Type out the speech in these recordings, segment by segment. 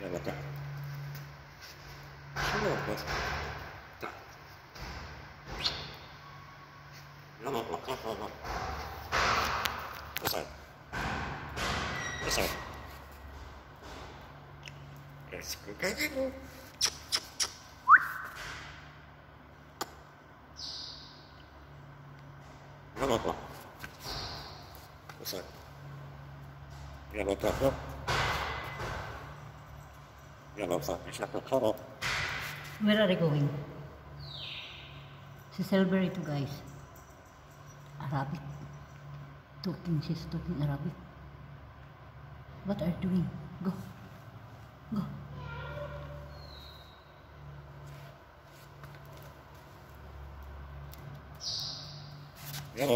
や田火かげろ Where are they going? Si Silver ito guys. Arabic. Talking, she's talking Arabic. What are you doing? Go. Go. Ya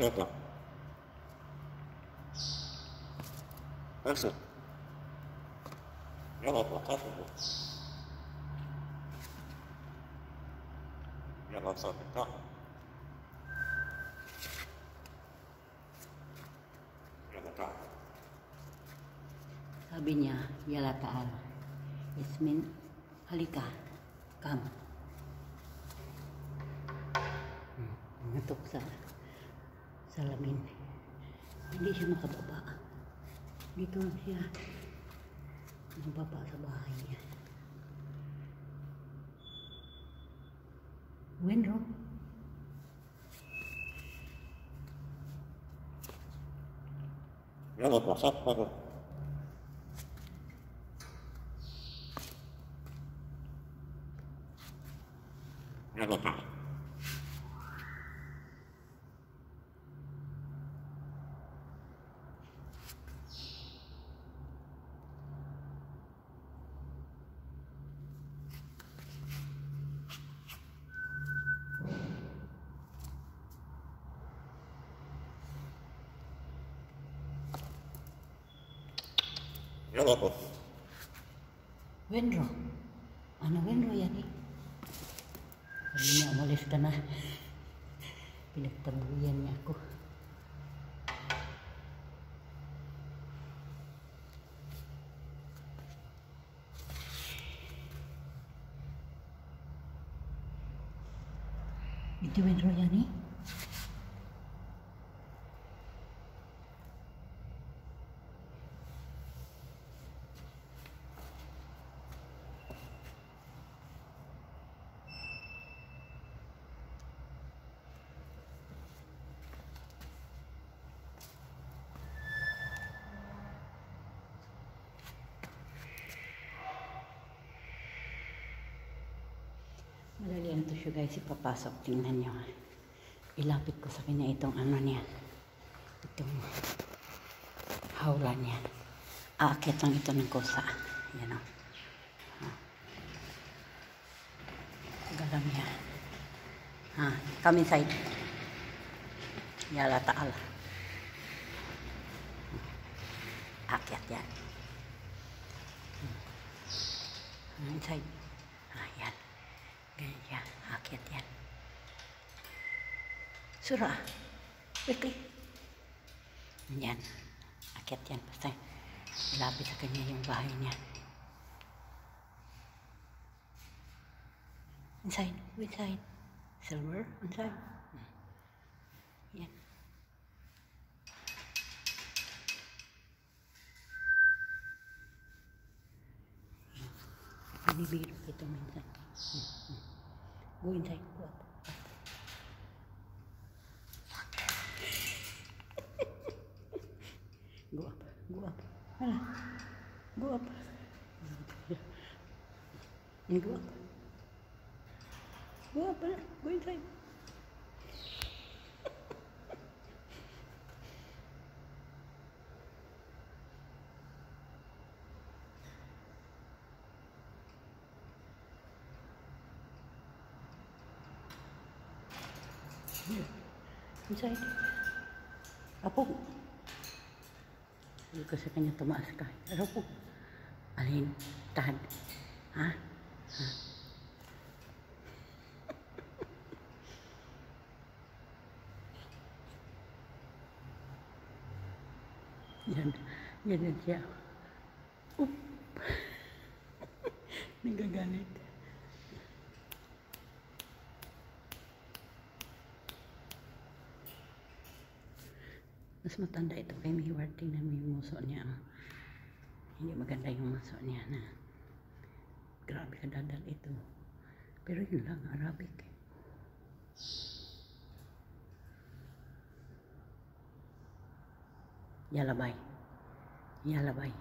apa? انزل يلا توقفوا يلا انصرف نعم Sabinya, ialah Ta'ala. Yasmin, halika, kamu. Hmm. Sa salamin. Hindi siya makababa. Ditunsya ng baba sa bahay niya. Winrock. Ano po, sa Wenro. Ano Wenro yan eh? Kanina umalis ka na. Pinagpanguyan niya aku. Itu Wendro ya nih? Madali lang to siya guys, ipapasok. Tingnan niyo. ah. Ilapit ko sa kanya itong ano niya. Itong hawla niya. Aakit lang ito ng kusa. Yan o. Galam niya. Ha, come inside. Yala taal. Akyat yan. Hmm. Inside. Ah, yan. Ganyan siya. Akyat yan. Sura. Quickly. Yan. Akyat yan. Basta ilapit sa kanya yung bahay niya. Inside. Inside. Silver. Inside. Yan. Binibiro ito minsan. Hmm, hmm. Go inside. Go up. Go up. Go up. Go up. Go up. Go up. Go inside. Inside. Apo. Ko sa kanya tumaas ka. Pero po. Alin? Tahan. Ha? Ha? Yan. Ganyan siya. Mas matanda ito kay Mayward. Tingnan mo yung muso niya. oh. Hindi maganda yung muso niya na. Grabe ka dadal ito. Pero yun lang, Arabic. Yala bye. Yala bye.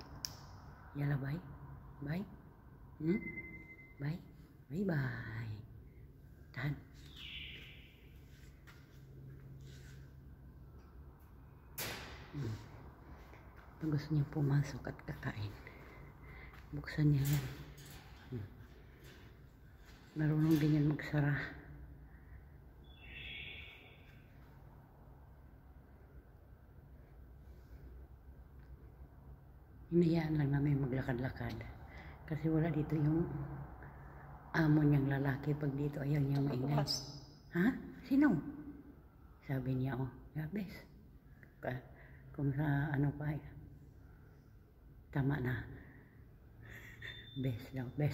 Hmm? Bye. Bye bye. Hmm. Pag gusto niya pumasok at kakain, buksan niya yan. Hmm. Marunong din yan magsara. Hinayaan lang namin maglakad-lakad. Kasi wala dito yung amo niyang lalaki. Pag dito ayaw niya maingay. Ha? Sino? Sabi niya, oh, Gabes. Ka- Kung sa ano pa, eh, tama na. Bes daw, bes.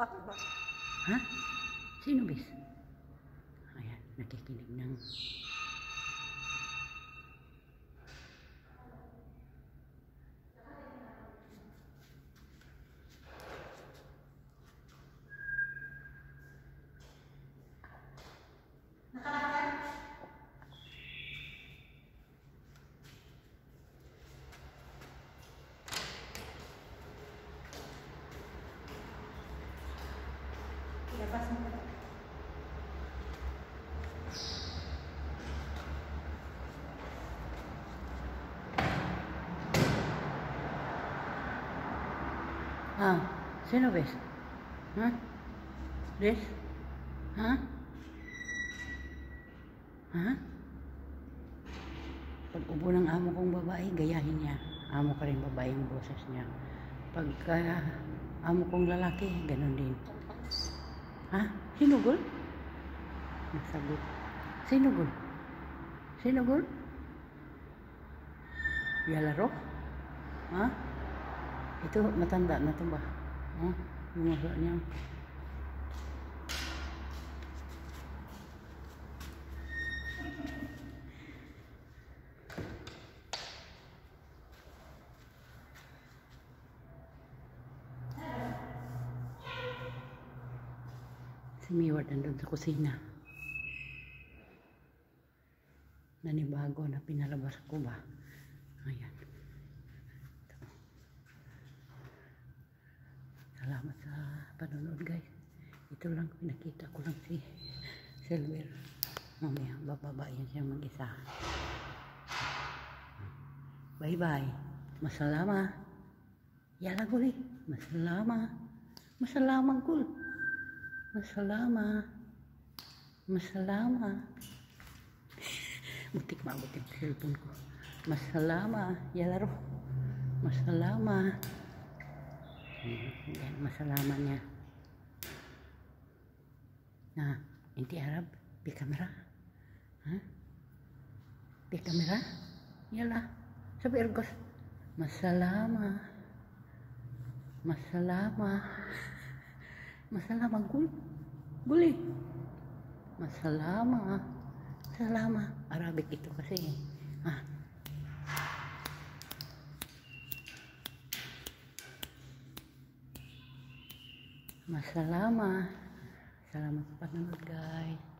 Bakit ba? Ha? Sino bes? Ayan, nakikinig ng... Ilabas mo. Ah, sino bes? Ha? Bes? Ha? Ha? Pag ubo ng amo kong babae, gayahin niya. Amo ka rin babae yung boses niya. Pagka amo kong lalaki, ganun din. Hah? Sino gol? Nasagot. Sino gol? Sino gol? Bialaro? Ha? Ito matanda na to ba? Ha? Yung niya. Si Miward nandun sa kusina. Nanibago na pinalabas ko ba? Ayan. Ito. Salamat sa panonood guys. Ito lang, pinakita ko lang si Silver. Mamaya, bababa yan siya mag-isa. Bye-bye. Masalama. Yala guli. Masalama. Masalama gul. Masalama. Masalama. Butik maabot yung cellphone ko. Masalama. Yalaro. Masalama. Yan, masalama niya. Na, inti Arab, pi kamera. Ha? Pi kamera? Yala. Sabi Ergos, masalama. Masalama. Masalama gul. Guli. Masalama. Salama. Arabic ito kasi. Ah. Masalama. Salamat sa panonood guys.